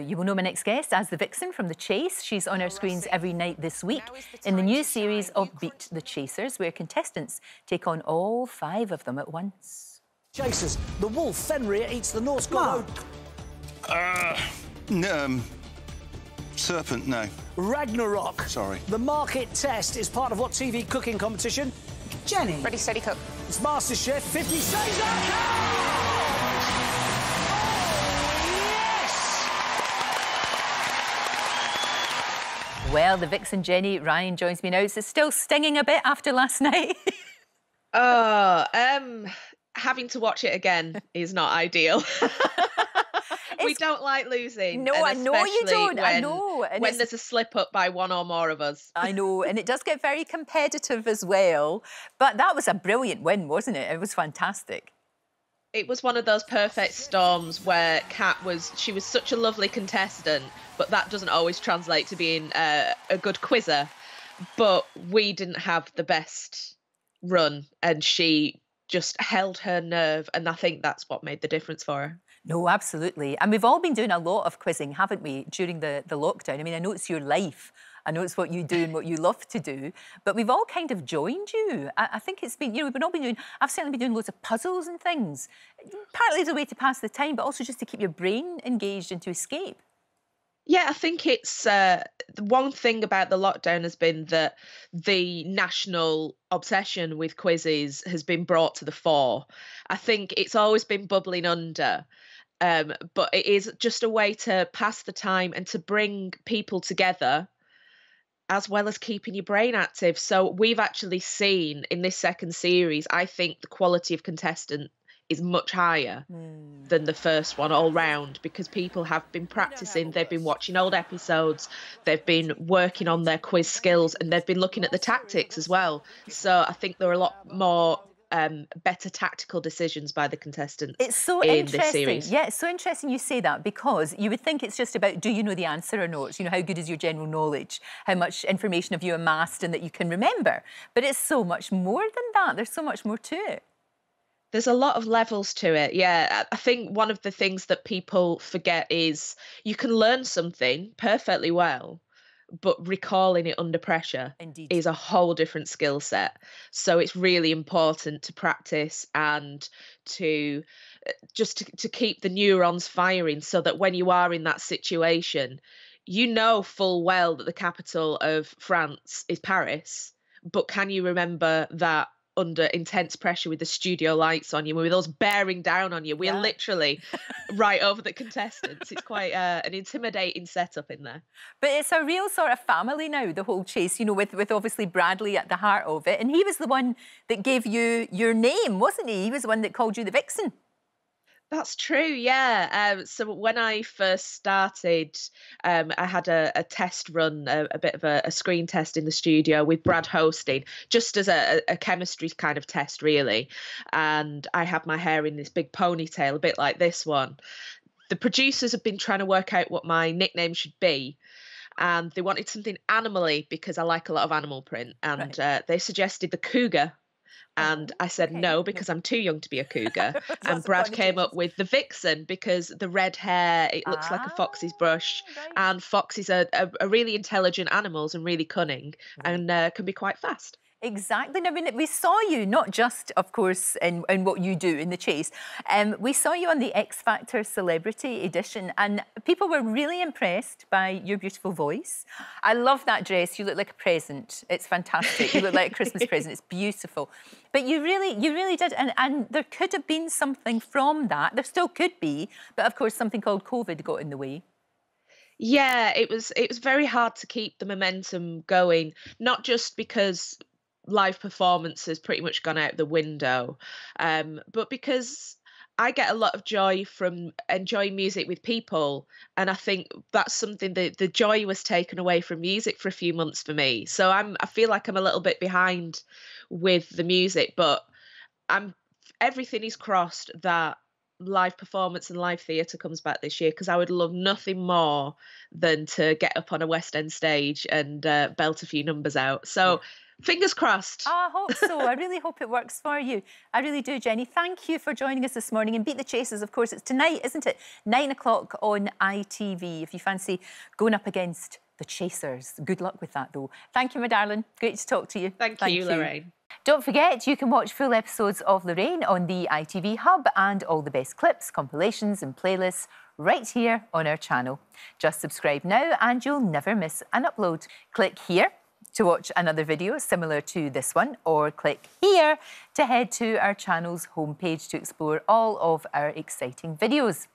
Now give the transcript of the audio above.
You will know my next guest as the vixen from The Chase. She's on our screens every night this week in the new series of Beat the Chasers, where contestants take on all five of them at once. Chasers, the wolf Fenrir eats the Norse god. Uh, um, serpent, no. Ragnarok. Sorry. The market test is part of what TV cooking competition? Jenny. Ready, steady, cook. It's MasterChef 50 Shades of Well, the vixen Jenny Ryan joins me now. Is it still stinging a bit after last night? oh, um, having to watch it again is not ideal. we don't like losing. No, I know you don't. When, I know. And when there's a slip up by one or more of us. I know, and it does get very competitive as well. But that was a brilliant win, wasn't it? It was fantastic it was one of those perfect storms where Kat was she was such a lovely contestant, but that doesn't always translate to being a, a good quizzer. But we didn't have the best run, and she just held her nerve, and I think that's what made the difference for her. No, absolutely. And we've all been doing a lot of quizzing, haven't we, during the, the lockdown? I mean, I know it's your life. I know it's what you do and what you love to do, but we've all kind of joined you. I, I think it's been, you know, we've all been doing, I've certainly been doing loads of puzzles and things, partly as a way to pass the time, but also just to keep your brain engaged and to escape. Yeah, I think it's uh, the one thing about the lockdown has been that the national obsession with quizzes has been brought to the fore. I think it's always been bubbling under. Um, but it is just a way to pass the time and to bring people together as well as keeping your brain active. So we've actually seen in this second series, I think the quality of contestant is much higher mm. than the first one all round because people have been practicing, they've been watching old episodes, they've been working on their quiz skills, and they've been looking at the tactics as well. So I think there are a lot more um, better tactical decisions by the contestants. It's so in interesting. Yeah, it's so interesting you say that because you would think it's just about do you know the answer or not? You know, how good is your general knowledge? How much information have you amassed and that you can remember? But it's so much more than that. There's so much more to it. There's a lot of levels to it. Yeah, I think one of the things that people forget is you can learn something perfectly well but recalling it under pressure Indeed. is a whole different skill set. So it's really important to practice and to uh, just to, to keep the neurons firing so that when you are in that situation, you know full well that the capital of France is Paris. But can you remember that under intense pressure with the studio lights on you, with us bearing down on you. We're yeah. literally right over the contestants. It's quite uh, an intimidating setup in there. But it's a real sort of family now, the whole chase, you know, with, with obviously Bradley at the heart of it. And he was the one that gave you your name, wasn't he? He was the one that called you the Vixen. That's true, yeah. Um, so when I first started, um, I had a, a test run, a, a bit of a, a, screen test in the studio with Brad hosting, just as a, a chemistry kind of test, really. And I had my hair in this big ponytail, a bit like this one. The producers have been trying to work out what my nickname should be and they wanted something animally because I like a lot of animal print, and right. uh, they suggested the cougar and I said okay. no because I'm too young to be a cougar. and Brad came up with the vixen because the red hair, it looks ah, like a fox's ah, brush. Right. And foxes are, are, are, really intelligent animals and really cunning right. and uh, can be quite fast. Exactly. I mean, we saw you not just, of course, in, in what you do in the chase. Um, we saw you on the X Factor Celebrity Edition, and people were really impressed by your beautiful voice. I love that dress. You look like a present. It's fantastic. You look like a Christmas present. It's beautiful. But you really, you really did, and, and there could have been something from that. There still could be, but of course, something called COVID got in the way. Yeah, it was it was very hard to keep the momentum going, not just because live performance has pretty much gone out the window. Um, but because I get a lot of joy from enjoying music with people, and I think that's something that the joy was taken away from music for a few months for me. So I'm I feel like I'm a little bit behind with the music, but I'm everything is crossed that live performance and live theatre comes back this year because I would love nothing more than to get up on a West End stage and uh, belt a few numbers out. So Fingers crossed. I hope so. I really hope it works for you. I really do, Jenny. Thank you for joining us this morning. And Beat the Chasers, of course, it's tonight, isn't it? Nine o'clock on ITV. If you fancy going up against the Chasers. Good luck with that, though. Thank you, my darling. Great to talk to you. Thank, Thank you, you, Lorraine. Don't forget, you can watch full episodes of Lorraine on the ITV Hub and all the best clips, compilations, and playlists right here on our channel. Just subscribe now and you'll never miss an upload. Click here to watch another video similar to this one, or click here to head to our channel's homepage to explore all of our exciting videos.